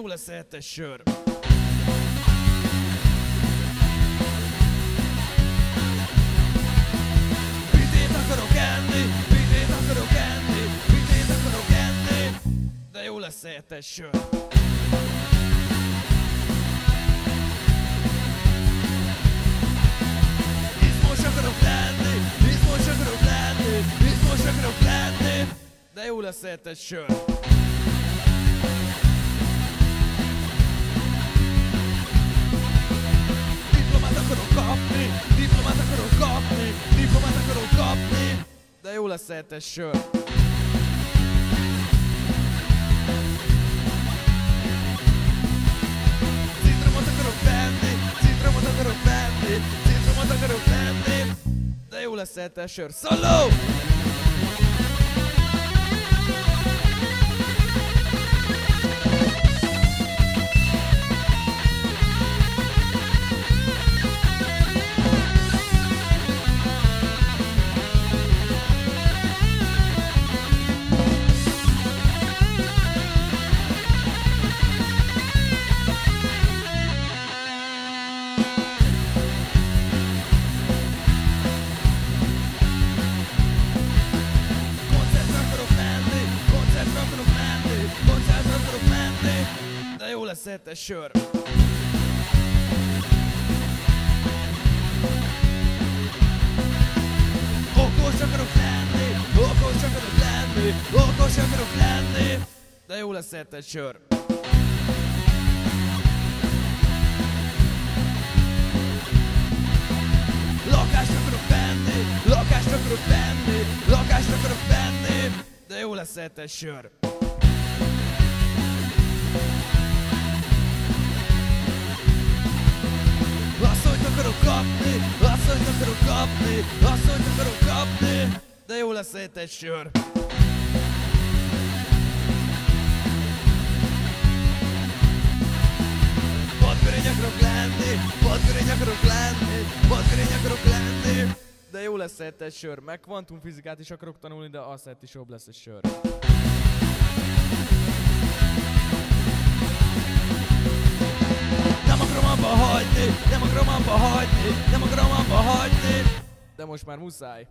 lesz a hetes sör. Pitét akarok enni, pitét akarok enni, pitét akarok enni, de jó lesz a hetes sör. Izmos akarok lenni, izmos akarok lenni, izmos akarok lenni, de jó lesz a hetes sör. De jó lesz a hetes sör. Citromot akarok venni, citromot akarok venni, citromot akarok venni, de jó lesz hetes sör. Szóló! Jó lesz a sör. Okos akarok lenni, okos akarok lenni, okos akarok lenni, de jó lesz a sör. Lakást akarok venni, lakást akarok venni, lakást akarok venni, de jó lesz a sör. Kapni, asszonyt akarok kapni, asszonyt akarok kapni, de jó lesz a hetes sör. Vadgörény akarok lenni, vadgörény akarok lenni, vadgörény akarok lenni, de jó lesz a hetes sör. Meg kvantumfizikát is akarok tanulni, de azt is jobb lesz a sör. akarom abba hagyni, nem akarom abba hagyni. De most már muszáj.